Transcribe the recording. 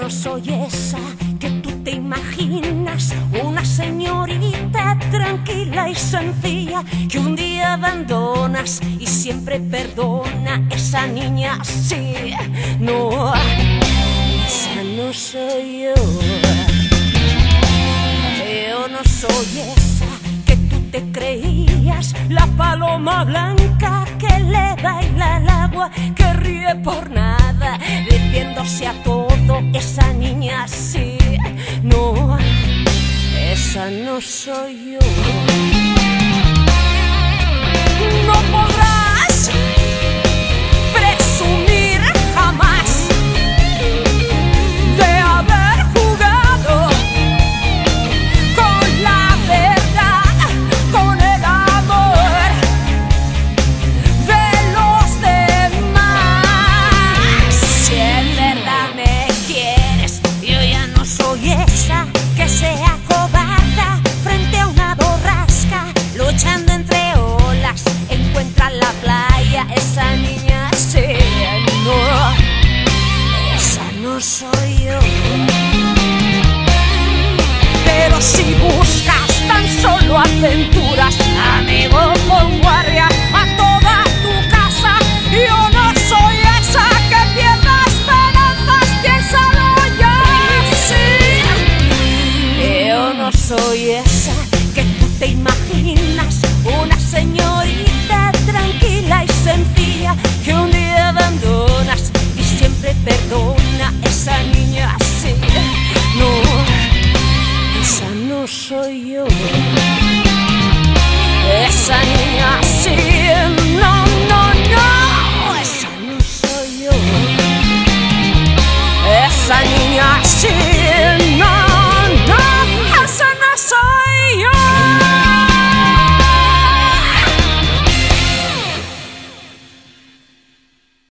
no soy esa que tú te imaginas, una señorita tranquila y sencilla que un día abandonas y siempre perdona. Esa niña sí, no, esa no soy yo. Yo no soy esa que tú te creías, la paloma blanca que le baila al agua, que ríe por nada, diciéndose a todo, no soy yo. No podrás presumir jamás de haber jugado con la verdad, con el amor de los demás. Si en verdad me quieres, yo ya no soy esa que sea. Pero si buscas tan solo aventuras, amigo con guardia a toda tu casa, yo no soy esa que pierda esperanzas, piénsalo ya, sí. Yo no soy esa. años.